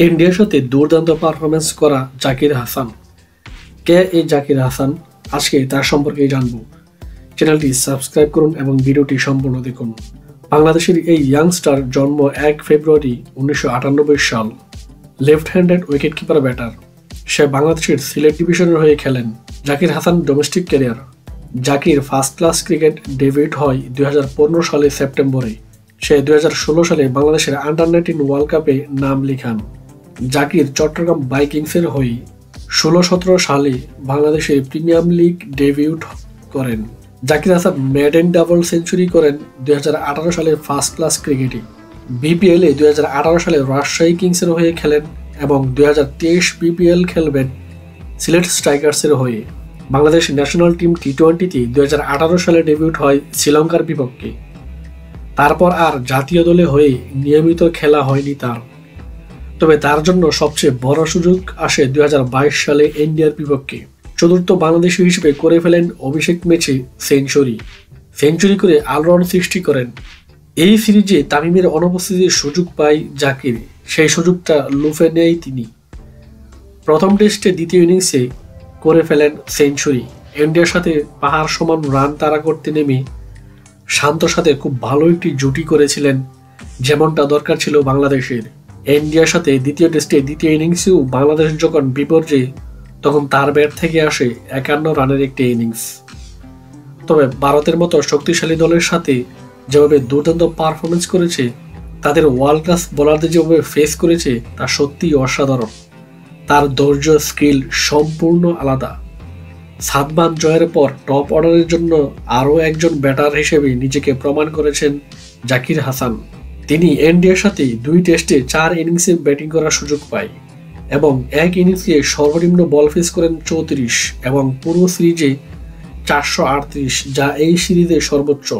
ইন্ডিয়ার সাথে দুর্দান্ত পারফরমেন্স করা জাকির হাসান। কে এই জাকির হাসান? আজকে তার সম্পর্কে জানব। চ্যানেলটি সাবস্ক্রাইব করুন এবং ভিডিওটি সম্পূর্ণ দেখুন। বাংলাদেশের এই ইয়াংস্টার জন্ম এক ফেব্রুয়ারি উনিশশো আটানব্বই সাল। Left handed wicket keeper batter সে বাংলাদেশের সিলেট ডিভিশনের হয়ে খেলেন। Zakir Hasan domestic career Zakir first class cricket debut হয় দুই হাজার পনেরো সালে সেপ্টেম্বরে। সে দুই হাজার ষোলো সালে বাংলাদেশের আন্ডার নাইনটিন ওয়ার্ল্ড কাপে নাম লিখান। জাকির চট্টগ্রাম বাইকিংসের হয়ে ষোলো সতেরো সালে বাংলাদেশে প্রিমিয়াম লিগ ডেবিউট করেন। Zakir Hasan maiden double century করেন দু হাজার আঠারো সালে ফার্স্ট ক্লাস ক্রিকেটে বিপিএলে দুই হাজার আঠারো সালে রাজশাহী কিংসের হয়ে খেলেন এবং দু হাজার তেইশ বিপিএল খেলবেন সিলেট স্ট্রাইকার্সের হয়ে। বাংলাদেশ ন্যাশনাল টিম টি টোয়েন্টিতে দু হাজার আঠারো সালে ডেবিউট হয় শ্রীলঙ্কার বিপক্ষে। তারপর আর জাতীয় দলে হয়ে নিয়মিত খেলা হয়নি তার। তবে তার জন্য সবচেয়ে বড় সুযোগ আসে দুই হাজার বাইশ সালে ইন্ডিয়ার বিপক্ষে। চতুর্থ বাংলাদেশি হিসেবে করে ফেলেন অভিষেক ম্যাচে সেঞ্চুরি। সেঞ্চুরি করে আলোড়ন সৃষ্টি করেন। এই সিরিজে তামিমের অনুপস্থিতির সুযোগ পায় জাকির। সেই সুযোগটা লুফে নেয় তিনি। প্রথম টেস্টে দ্বিতীয় ইনিংসে করে ফেলেন সেঞ্চুরি। ইন্ডিয়ার সাথে পাহাড় সমান রান তাড়া করতে নেমে শান্তর সাথে খুব ভালো একটি জুটি করেছিলেন, যেমনটা দরকার ছিল বাংলাদেশের। ইন্ডিয়ার সাথে দ্বিতীয় টেস্টে দ্বিতীয় ইনিংসেও বাংলাদেশ যখন বিপর্যয়ে, তখন তার ব্যাট থেকে আসে একান্ন রানের একটি ইনিংস। তবে ভারতের মতো শক্তিশালী দলের সাথে যেভাবে দুর্দান্ত পারফরমেন্স করেছে, তাদের ওয়ার্ল্ড ক্লাস বোলারদের যেভাবে ফেস করেছে, তা সত্যিই অসাধারণ। তার ধৈর্য, স্কিল সম্পূর্ণ আলাদা। সাতবান জয়ের পর টপ অর্ডারের জন্য আরও একজন ব্যাটার হিসেবে নিজেকে প্রমাণ করেছেন জাকির হাসান। তিনি এনডিএর সাথে দুই টেস্টে চার ইনিংসে ব্যাটিং করার সুযোগ পায় এবং এক ইনিংসে সর্বনিম্ন বল ফেস করেন চৌত্রিশ এবং পুরো সিরিজে চারশো আটত্রিশ, যা এই সিরিজে সর্বোচ্চ।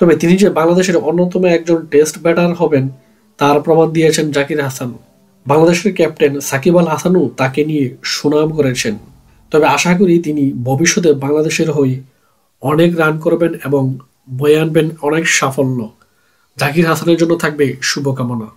তবে তিনি যে বাংলাদেশের অন্যতম একজন টেস্ট ব্যাটার হবেন, তার প্রমাণ দিয়েছেন জাকির হাসান। বাংলাদেশের ক্যাপ্টেন সাকিব আল হাসানও তাকে নিয়ে সুনাম করেছেন। তবে আশা করি তিনি ভবিষ্যতে বাংলাদেশের হয়ে অনেক রান করবেন এবং বয়ে আনবেন অনেক সাফল্য। জাকির হাসানের জন্য থাকবে শুভকামনা।